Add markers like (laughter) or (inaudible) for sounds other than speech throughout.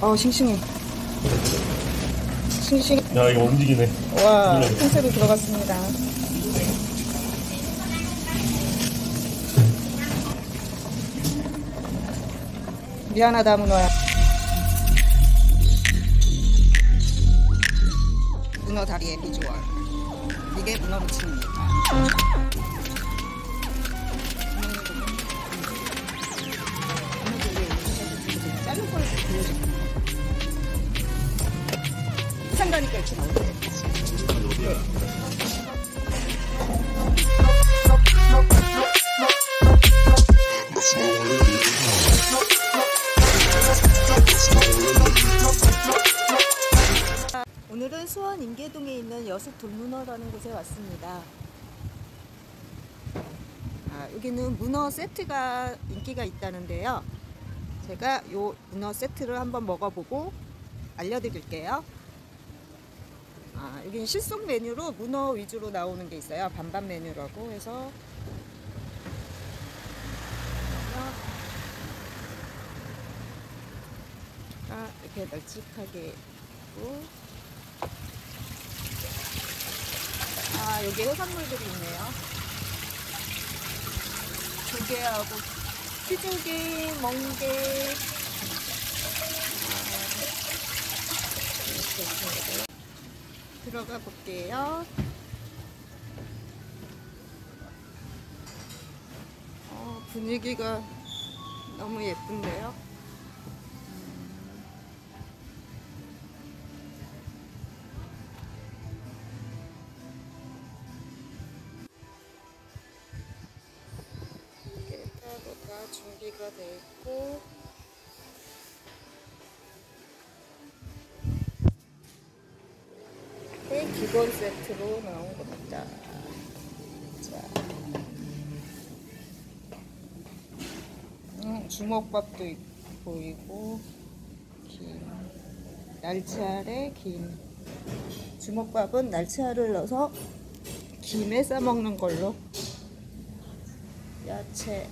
어, 싱싱해. 싱싱해. 야 이거 움직이네. 와, 놀라요. 흰새로 들어갔습니다. 미안하다, 문어야. 문어 다리의 비주얼. 이게 문어 무침입니다. 자른 걸 보여줘. 상가니까 이렇게 나오네. 오늘은 수원 인계동에 있는 여수 돌문어라는 곳에 왔습니다. 아, 여기는 문어 세트가 인기가 있다는데요. 제가 요 문어 세트를 한번 먹어보고 알려드릴게요. 아, 여기는 실속 메뉴로 문어 위주로 나오는 게 있어요. 반반 메뉴라고 해서 아, 이렇게 널찍하게 있고 아, 여기 해산물들이 있네요. 조개하고 피조개, 멍게 이렇게 있습니다. 들어가 볼게요. 어, 분위기가 너무 예쁜데요. 이렇게 따로 다 준비가 돼 있고 기본 세트로 나온 겁니다. 자, 음, 주먹밥도 있- 보이고 김, 날치알에 김. 주먹밥은 날치알을 넣어서 김에 싸 먹는 걸로. 야채.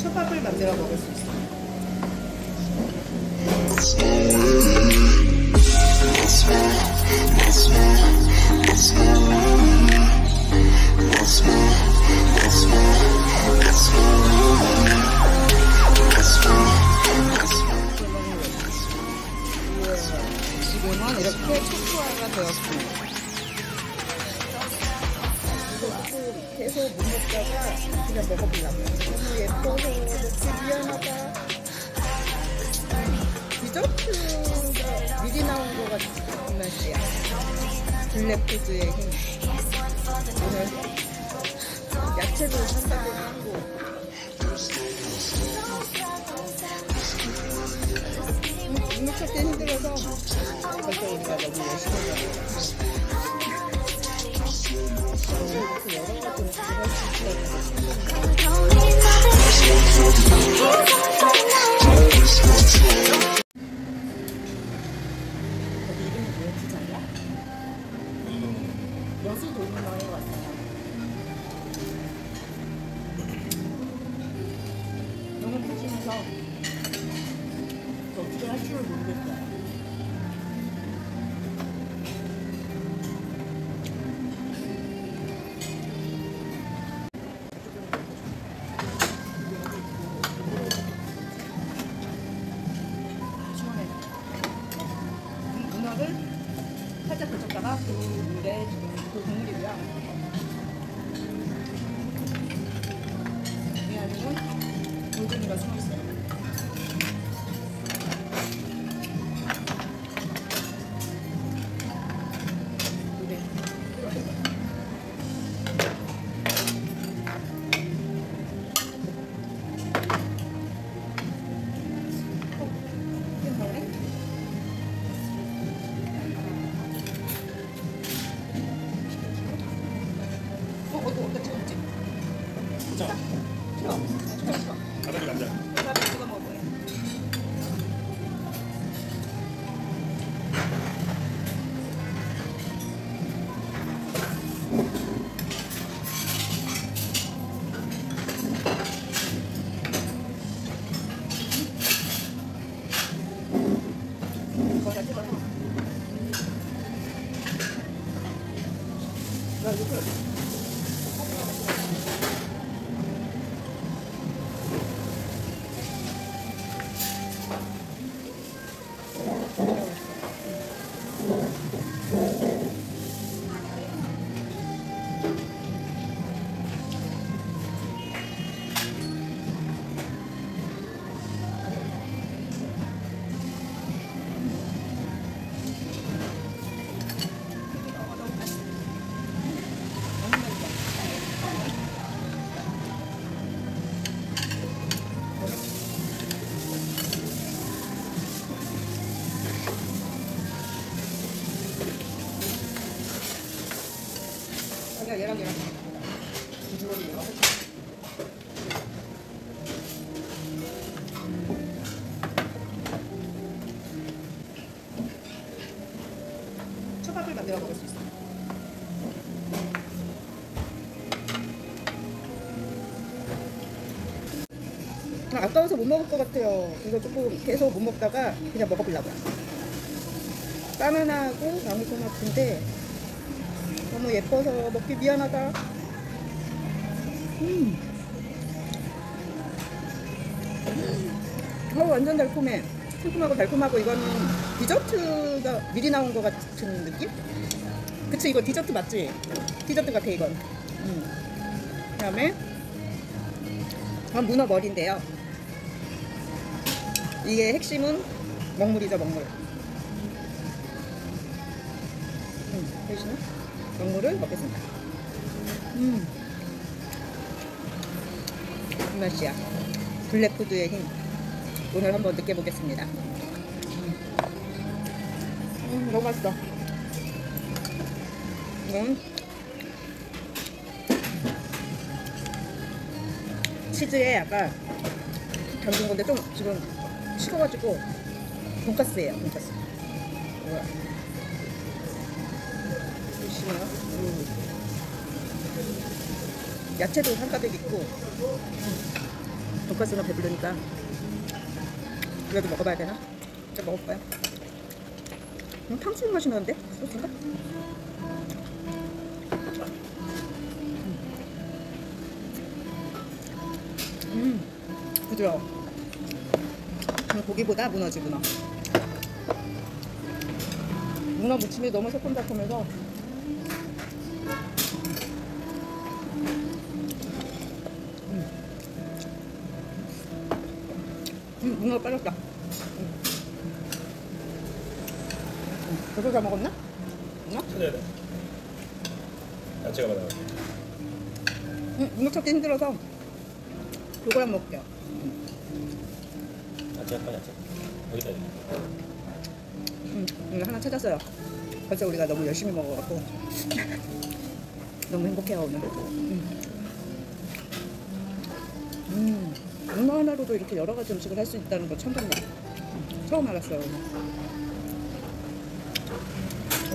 초밥을 만들어 먹을 수 있어. 지금은 이렇게 초토화가 되었습니다. 이것도 계속 못 먹다가 그냥 먹어보려고. 너무 예뻐서 먹기 미안하다. 디저트가 미리 나온 거 같은 맛이야. 블랙푸드의 힘. 오늘 야채도 산다고 하고. 찾기 힘들어서 벌써 우리가 너무 열심히? 여수 돌문어에 왔어요. 너무 푸짐해서 어떻게 할 줄을. 이 문어를 살짝 데쳤다가 그 물에 그 국물이고요. 이 안에는 돌덩이가 숨어 있어요. 아니야 얘랑 얘랑. 초밥을 만들어 먹을 수 있어. 아, 아까워서 못 먹을 것 같아요. 이거 조금 계속 못 먹다가 그냥 먹어보려고요. 바나나하고 나무토마토인데 너무 예뻐서 먹기 미안하다. 음. 어, 완전 달콤해. 새콤하고 달콤하고 이거는 디저트가 미리 나온 것 같은 느낌? 그치 이거 디저트 맞지? 디저트 같아 이건. 음. 그 다음에 아, 문어 머리인데요. 이게 핵심은 먹물이죠 먹물. 음, 보이시나? 먹물을 먹겠습니다. 음. 이 맛이야. 블랙푸드의 힘. 오늘 한번 느껴보겠습니다. 음, 너무 맛있어. 이건 치즈에 약간 담근 건데 좀 지금 식어가지고 돈까스예요, 돈까스. 우와. 보시네요. 음. 야채도 한 가득 있고 음. 돈까스는 배부르니까 그래도 먹어봐야 되나? 이제 먹어볼까요? 음, 탕수육 맛이 나는데? 소스인가? 음, 부드러워. 음, 고기보다 문어지 문어. 문어 무침이 너무 새콤달콤해서 음, 문어 빠졌다. 음. 음, 벌써 다 먹었나? 문어? 찾아야 돼. 야채가 많아. 음, 문어 찾기 힘들어서 요거랑 먹을게요. 야채 할까 야채? 여기다 여기. 음, 이거 하나 찾았어요. 벌써 우리가 너무 열심히 먹어갖고 (laughs) 너무 행복해요 오늘. 음. 음, 문어 하나로도 이렇게 여러 가지 음식을 할 수 있다는 거 처음 봤네. 음, 처음 알았어요 오늘.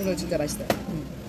오늘 진짜 맛있어요. 음.